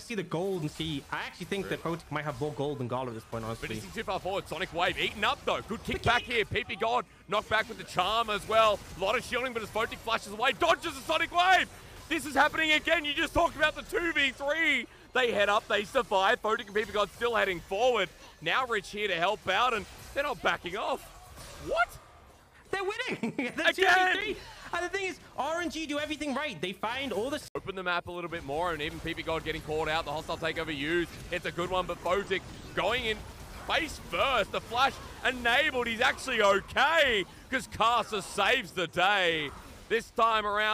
see the gold and see. I actually think that Photic might have more gold than Gala at this point, honestly. But he's too far forward. Sonic Wave eaten up though. Good kick back here. PP God knocked back with the charm as well. A lot of shielding, but as Photic flashes away, dodges the Sonic Wave. This is happening again. You just talked about the 2v3. They head up, they survive. Photic and PP God still heading forward. Now Rich here to help out, and they're not backing off. What? They're winning! They're Again! 2v3. And the thing is, RNG do everything right. They find all the Open the map a little bit more, and even PP God getting caught out. The hostile takeover used. It's a good one, but Photic going in face first. The flash enabled. He's actually okay because Casa saves the day. This time around.